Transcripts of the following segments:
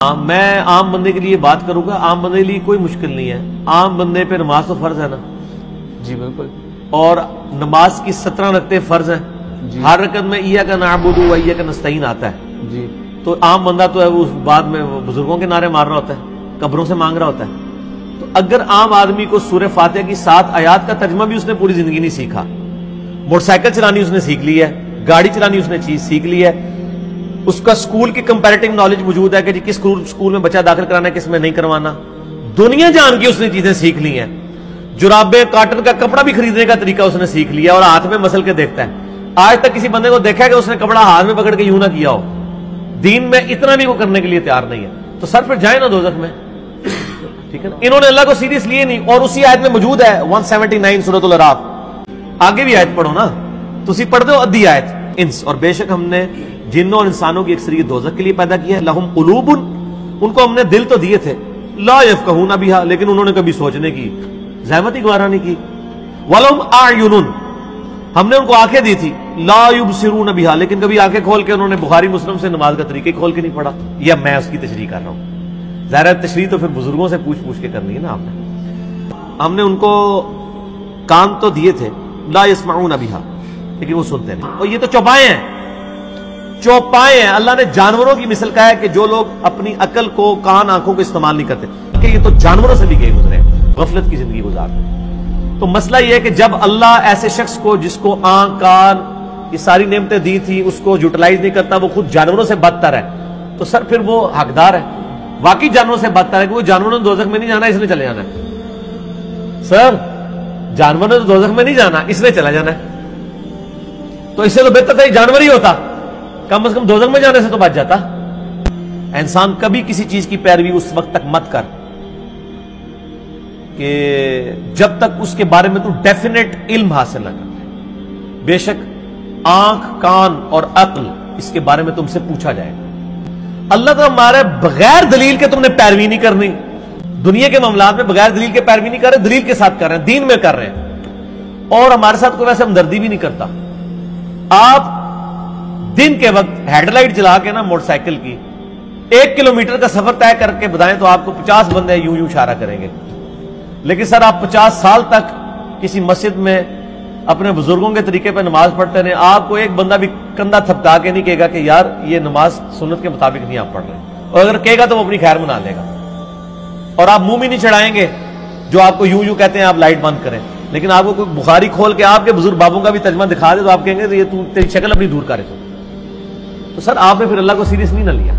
हाँ, मैं आम बंदे के लिए बात करूँगा। आम बंदे के लिए कोई मुश्किल नहीं है। आम बंदे पे नमाज़ तो फ़र्ज़ है ना? जी बिल्कुल। और नमाज़ की सत्रह रखते फ़र्ज़ है। हर रकत में ईया का नाबुदू ईया का नस्तईन आता है। जी। तो आम बंदा तो है वो बाद में बुज़ुर्गों के नारे मार रहा होता है कब्रों से मांग रहा होता है। तो अगर आम आदमी को सूर्य फातिहा की सात आयात का तर्जमा भी उसने पूरी ज़िंदगी नहीं सीखा मोटरसाइकिल चलानी उसने सीख ली है गाड़ी चलानी उसने चीज़ सीख ली है उसका स्कूल की कंपैरेटिव नॉलेज मौजूद है कि जी किस स्कूल में बच्चा दाखिल कराना है, किसमें नहीं करवाना। दुनिया जान की उसने चीज़ें सीख ली हैं। जुराबे काटन का कपड़ा भी खरीदने का तरीका उसने सीख लिया और हाथ में मसल के देखता है। आज तक किसी बंदे को देखा है कि उसने कपड़ा हाथ में पकड़ के यूँ ना किया हो। दीन में इतना भी वो करने के लिए तैयार नहीं है। तो सर, फिर जाए ना दोजख में। ठीक है ना? इन्होंने अल्लाह को सीरियस लिए नहीं, और उसी आयत में मौजूद है 179 सूरतुल अराफ। आगे भी आयत पढ़ो ना। तुसी पढ़ते हो अद्दी आयत। इंस, और बेशक हमने जिन्नों और इंसानों की अक्सरियत दोजख के लिए पैदा किया है, लहुम उलूबुन उनको हमने दिल तो दिए थे, ला यफकहून बिहा, लेकिन उन्होंने कभी सोचने की, जहमत ही गवारा नहीं की। वलहुम आयुनुन, हमने उनको आँखें दी थी, ला युबसिरून बिहा, लेकिन कभी आँखें खोल के उन्होंने बुखारी, मुस्लिम से नमाज़ का तरीके खोल के नहीं पढ़ा, या मैं उसकी तशरी कर रहा हूँ। ज़ाहिर तशरी तो फिर बुज़ुर्गों से पूछ पूछ के करनी है ना आपने। हमने उनको कान तो दिए थे, ला यसमाऊन अबिहा लेकिन वो सुनते नहीं। और ये तो चौपाए हैं। चौपाए हैं। अल्लाह ने जानवरों की मिसल कहा है कि जो लोग अपनी अकल को, कान, आँखों को इस्तेमाल नहीं करते, कि ये तो जानवरों से भी गए गुजरे गफलत की ज़िंदगी गुजारते तो मसला यह है कि जब अल्लाह ऐसे शख्स को, जिसको आँख, कान, ये सारी नियमतें दी थी, उसको यूटिलाइज नहीं करता, वो खुद जानवरों से बदतर है। तो सर, फिर वो हकदार है। वाकई जानवरों से बदतर है कि वो जानवरों ने दोजख में नहीं जाना, इसने चले जाना है। सर, जानवर ने दोजख में नहीं जाना, इसने चला जाना है। तो इससे तो बेहतर था जानवर ही होता। कम से कम दोजख में जाने से तो बच जाता। इंसान कभी किसी चीज़ की पैरवी उस वक्त तक मत कर कि जब तक उसके बारे में तू डेफिनेट इल्म हासिल न कर। बेशक आँख, कान और अक्ल इसके बारे में तुमसे पूछा जाएगा अल्लाह तो हमारे बगैर दलील के तुमने पैरवी नहीं करनी। दुनिया के मामला में बगैर दलील के पैरवी नहीं कर रहे, दलील के साथ कर रहे हैं, दीन में कर रहे हैं। और हमारे साथ कोई वैसे हमदर्दी भी नहीं करता। आप दिन के वक्त हेडलाइट जला के ना मोटरसाइकिल की, एक किलोमीटर का सफ़र तय करके बताएँ तो आपको पचास बंदे यूँ यूँ इशारा करेंगे। लेकिन सर, आप पचास साल तक किसी मस्जिद में अपने बुज़ुर्गों के तरीके पर नमाज़ पढ़ते रहे, आपको एक बंदा भी कंधा थपका के नहीं कहेगा कि यार, ये नमाज़ सुन्नत के मुताबिक नहीं आप पढ़ रहे। और अगर कहेगा तो वो अपनी खैर मना लेगा और आप मुँह भी नहीं चढ़ाएँगे, जो आपको यूँ यूँ कहते हैं, आप लाइट बंद करें। लेकिन आपको कोई बुखारी खोल के आपके बुज़ुर्ग बाबू का भी तर्जमा दिखा दे तो आप कहेंगे तो ये तू, तेरी शक्ल अपनी दूर करे तो। सर, आपने फिर अल्लाह को सीरियस नहीं ना लिया?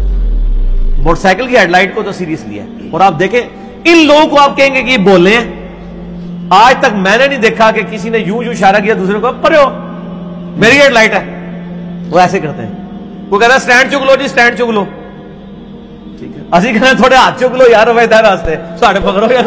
मोटरसाइकिल की हेडलाइट को तो सीरियस लिया और आप देखें, इन लोगों को आप कहेंगे कि बोले आज तक मैंने नहीं देखा कि किसी ने यूँ यू इशारा किया, दूसरे को पर मेरी हेडलाइट है। वो ऐसे करते हैं। वो कहता है, स्टैंड चुक लो जी, स्टैंड चुक लो। ठीक है। असं कहना थोड़े हाथ चुक लो यार भाई दार रास्ते पकड़ो यार